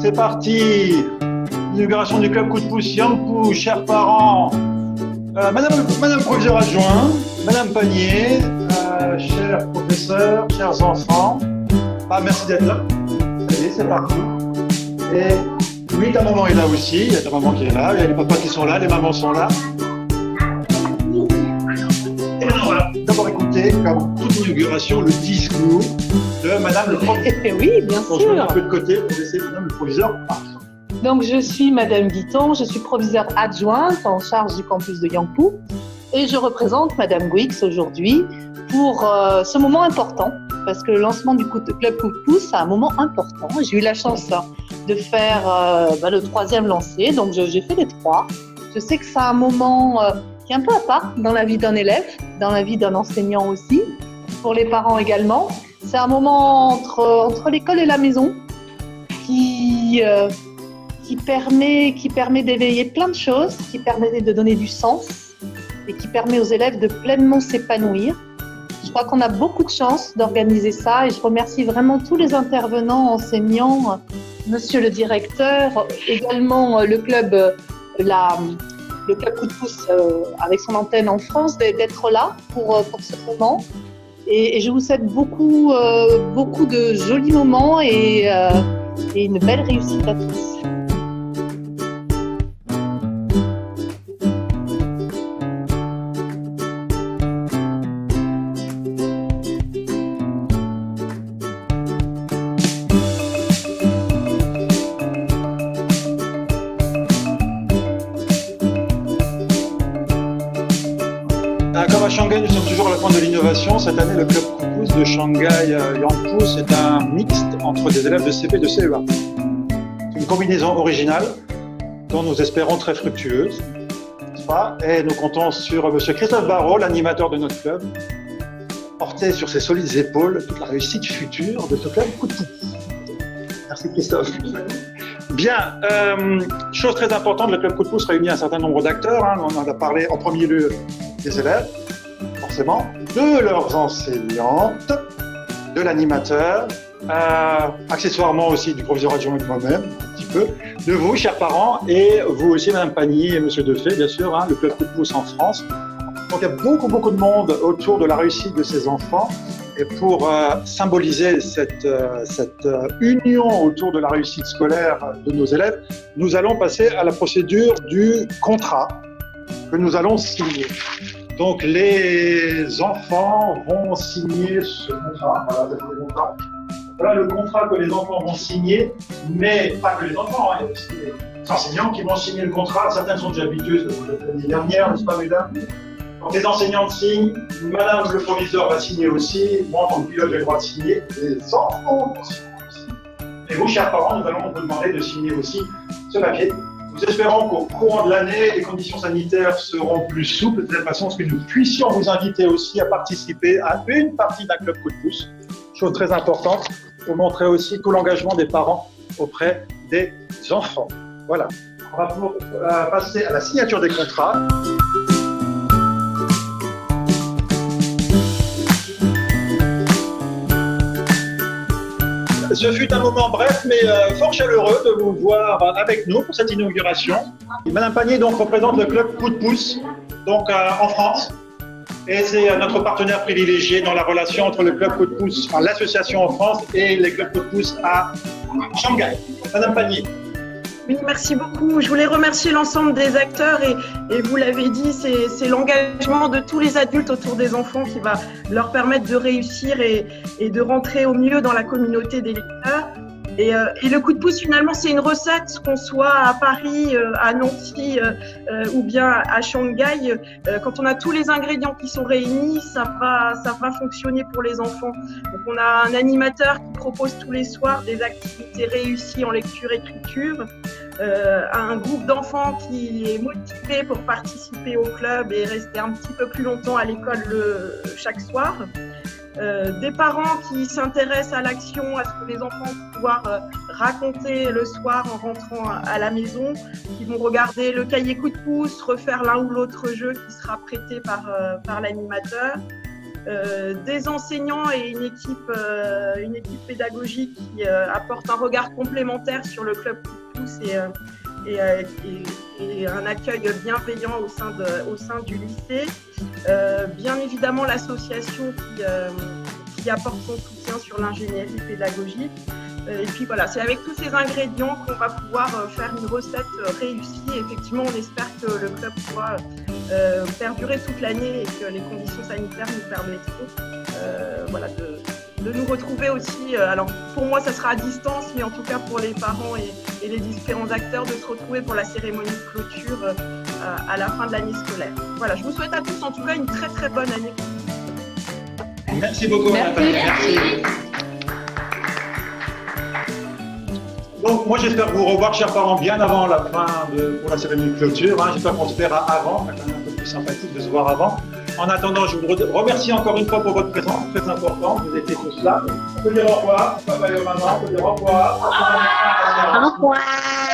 c'est parti. L'inauguration du club coup de pouce Yangpou, chers parents, euh, Madame, Madame proviseur adjoint, Madame Panier, euh, chers professeurs, chers enfants. Ah, merci d'être là. Allez, c'est parti. Et oui, ta maman est là aussi. Il y a ta maman qui est là. Il y a les papas qui sont là, les mamans sont là. Et maintenant, voilà. D'abord écouter, comme toute inauguration, le discours de Madame le proviseur. Oui, bien On se met un sûr. peu de côté pour laisser Madame le proviseur parler. Donc, je suis Madame Guiton, je suis proviseure adjointe en charge du campus de Yangpou et je représente Madame Guix aujourd'hui pour euh, ce moment important parce que le lancement du coup de club coup de pouce, c'est un moment important. J'ai eu la chance de faire euh, bah, le troisième lancé, donc j'ai fait les trois. Je sais que c'est un moment euh, qui est un peu à part dans la vie d'un élève, dans la vie d'un enseignant aussi, pour les parents également. C'est un moment entre, entre l'école et la maison qui, euh, qui permet, qui permet d'éveiller plein de choses, qui permet de donner du sens et qui permet aux élèves de pleinement s'épanouir. Je crois qu'on a beaucoup de chance d'organiser ça et je remercie vraiment tous les intervenants, enseignants, monsieur le directeur, également euh, le club, euh, la, le club coup de pouce avec son antenne en France d'être là pour, pour ce moment. Et, je vous souhaite beaucoup, euh, beaucoup de jolis moments euh, et une belle réussite à tous. À Shanghai, nous sommes toujours à la pointe de l'innovation. Cette année, le club coup de Shanghai euh, Yangpu, c'est un mixte entre des élèves de CP et de CEA. C'est une combinaison originale dont nous espérons très fructueuse. Et nous comptons sur M. Christophe Barrault, l'animateur de notre club, porter sur ses solides épaules toute la réussite future de ce club coup de pouce. Merci Christophe. Bien, euh, chose très importante, le club coup de pouce réunit un certain nombre d'acteurs. hein. on en a parlé en premier lieu des élèves, de leurs enseignantes, de l'animateur, euh, accessoirement aussi du proviseur adjoint et de moi-même, un petit peu, de vous, chers parents, et vous aussi, Madame Panier et Monsieur Defay, bien sûr, hein, le club coup de pouce en France. Donc il y a beaucoup, beaucoup de monde autour de la réussite de ces enfants. Et pour euh, symboliser cette, euh, cette union autour de la réussite scolaire de nos élèves, nous allons passer à la procédure du contrat que nous allons signer. Donc les enfants vont signer ce contrat. Voilà, les contrats. Voilà le contrat que les enfants vont signer, mais pas que les enfants, hein, les enseignants qui vont signer le contrat. Certains sont déjà habitués, l'année dernière, n'est-ce pas, mesdames? Quand les enseignantes signent, madame le proviseur va signer aussi, moi en tant que pilote j'ai le droit de signer, les enfants vont signer aussi. Et vous, chers parents, nous allons vous demander de signer aussi ce papier nous espérons qu'au courant de l'année, les conditions sanitaires seront plus souples, de telle façon que nous puissions vous inviter aussi à participer à une partie d'un club coup de pouce. Chose très importante pour montrer aussi tout l'engagement des parents auprès des enfants. Voilà. On va pour- euh, passer à la signature des contrats. Ce fut un moment bref, mais euh, fort chaleureux de vous voir avec nous pour cette inauguration. Madame Panier donc représente le club Coup de pouce, donc euh, en France, et c'est euh, notre partenaire privilégié dans la relation entre le club Coup de pouce, l'association en France et les clubs Coup de pouce à Shanghai. Madame Panier. Oui, merci beaucoup. Je voulais remercier l'ensemble des acteurs et, vous l'avez dit, c'est c'est l'engagement de tous les adultes autour des enfants qui va leur permettre de réussir et, et de rentrer au mieux dans la communauté des lecteurs. Et, euh, et le coup de pouce, finalement, c'est une recette, qu'on soit à Paris, euh, à Nancy euh, euh, ou bien à Shanghai. euh, quand on a tous les ingrédients qui sont réunis, ça va, ça va fonctionner pour les enfants. Donc, on a un animateur qui propose tous les soirs des activités réussies en lecture-écriture euh, un groupe d'enfants qui est motivé pour participer au club et rester un petit peu plus longtemps à l'école le- chaque soir. Euh, des parents qui s'intéressent à l'action, à ce que les enfants vont pouvoir euh, raconter le soir en rentrant à, la maison, qui vont regarder le cahier coup de pouce, refaire l'un ou l'autre jeu qui sera prêté par, euh, par l'animateur. des enseignants et une équipe, une équipe pédagogique qui apporte un regard complémentaire sur le club Pousse et, et, et, un accueil bienveillant au sein, de, au sein du lycée. bien évidemment, l'association qui, qui apporte son soutien sur l'ingénierie pédagogique. Euh, et puis voilà, c'est avec tous ces ingrédients qu'on va pouvoir euh, faire une recette euh, réussie. Effectivement, on espère que le club pourra perdurer toute l'année et que les conditions sanitaires nous permettront voilà, de, de, nous retrouver aussi. alors pour moi, ça sera à distance, mais en tout cas pour les parents et, et les différents acteurs, de se retrouver pour la cérémonie de clôture à la fin de l'année scolaire. Voilà, je vous souhaite à tous en tout cas une très très bonne année. Merci beaucoup, Nathalie. Merci. Donc, moi, j'espère vous revoir, chers parents, bien avant la fin de, pour la cérémonie de clôture. Hein. J'espère qu'on se verra avant. C'est quand même un peu plus sympathique de se voir avant. En attendant, je vous remercie encore une fois pour votre présence, très important. Vous étiez tous là. On peut dire au revoir. Papa et maman, on peut dire au revoir. Au revoir.